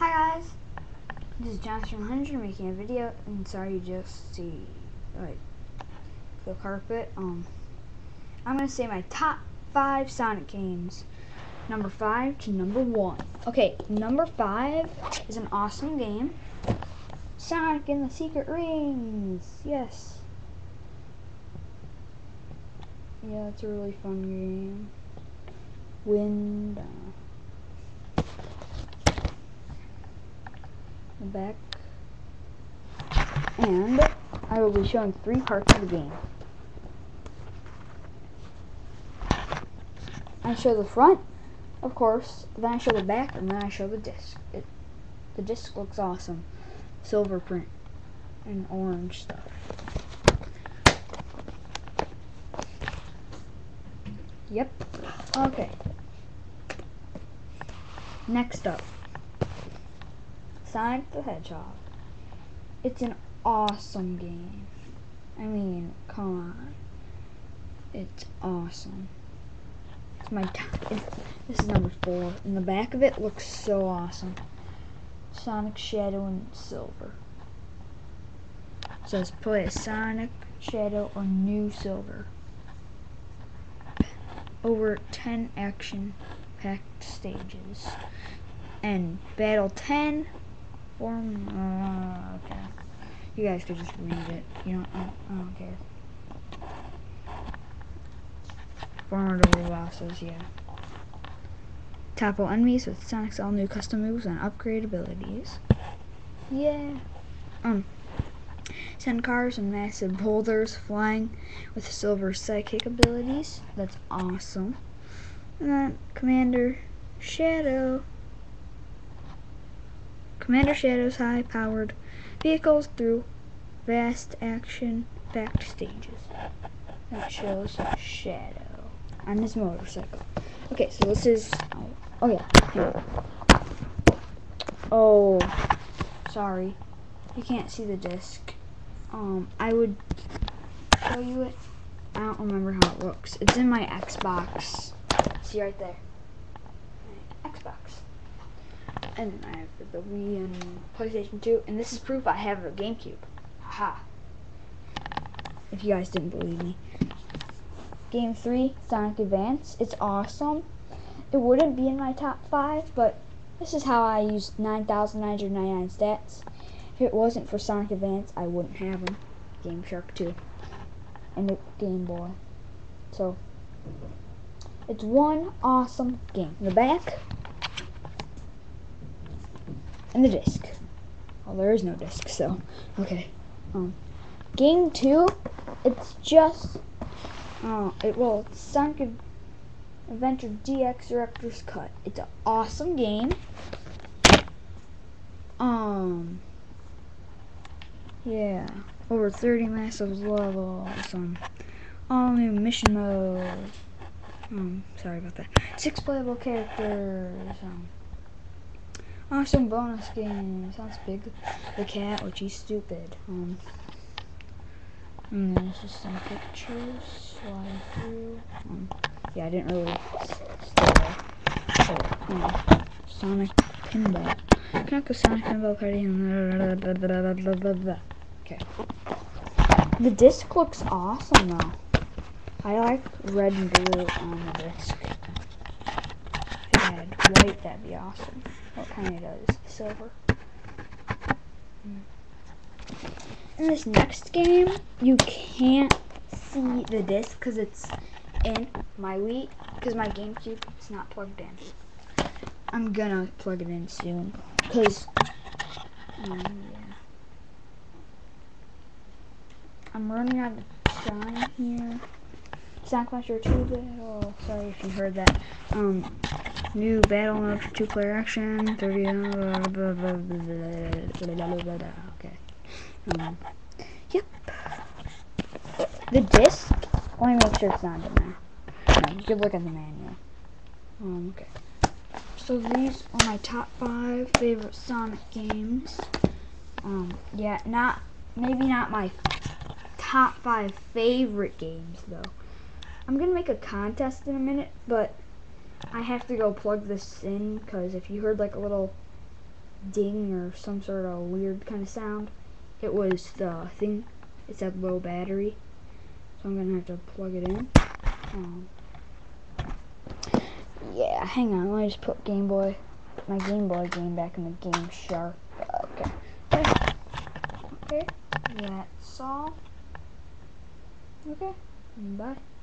Hi guys, this is Jonathan 100 making a video, and sorry you just see like the carpet. Um, I'm gonna say my top five Sonic games, number five to number one. Okay, number five is an awesome game, Sonic and the Secret Rings. Yes, yeah, it's a really fun game. Wind. Uh, back. And I will be showing three parts of the game. I show the front, of course, then I show the back, and then I show the disc. It, the disc looks awesome. Silver print and orange stuff. Yep. Okay. Next up. Sonic the Hedgehog. It's an awesome game. I mean, come on. It's awesome. It's my it's, this is number four. And the back of it looks so awesome. Sonic Shadow and Silver. It says play Sonic Shadow or New Silver. Over 10 action packed stages. And Battle 10 Form. Uh, okay. You guys could just read it. You don't. I, I don't care. Formidable bosses, yeah. Topple enemies with Sonic's all new custom moves and upgrade abilities. Yeah. Um. Send cars and massive boulders flying with silver psychic abilities. That's awesome. And then Commander Shadow. Commander Shadow's high-powered vehicles through vast action-packed stages. That shows Shadow on his motorcycle. Okay, so this is... Oh, oh yeah. Oh, sorry. You can't see the disc. Um, I would show you it. I don't remember how it looks. It's in my Xbox. See right there. Xbox and I have the Wii and PlayStation 2, and this is proof I have a GameCube. Haha. If you guys didn't believe me. Game 3, Sonic Advance. It's awesome. It wouldn't be in my top 5, but this is how I used 9,999 stats. If it wasn't for Sonic Advance, I wouldn't have them. Game Shark 2. And the Game Boy. So, it's one awesome game. In the back, and the disc. Well, there is no disc, so okay. Um, game two, it's just uh, it well, it's Sonic Adventure DX Director's Cut. It's an awesome game. Um, yeah, over 30 massive levels. Um, all new mission mode. Um, sorry about that. Six playable characters. Um, Awesome bonus game. Sounds big. The cat, which he's stupid. Um, and there's just some pictures slide through. Um, yeah, I didn't really. So, um, Sonic Pinball. Connect with Sonic Pinball Party Okay. The disc looks awesome though. I like red and blue on the disc. If it had white, that'd be awesome. What kind of does? Silver. In this next game, you can't see the disc because it's in my Wii, because my GameCube is not plugged in. I'm gonna plug it in soon, because, um, yeah. I'm running out of time here. Sonic Master 2 oh, sorry if you heard that. Um, New battle mode for two-player action. 30. Okay. Um, yep. The disc. Let me make sure it's not in there. No, you can look at the manual. Um, okay. So these are my top five favorite Sonic games. Um, yeah, not maybe not my top five favorite games though. I'm gonna make a contest in a minute, but I have to go plug this in because if you heard like a little ding or some sort of weird kind of sound. It was the thing. It said low battery. So I'm gonna have to plug it in. Um, yeah, hang on. Let me just put Game Boy, my Game Boy game back in the Game Shark. Okay. Okay. Okay. That's all. Okay. Bye.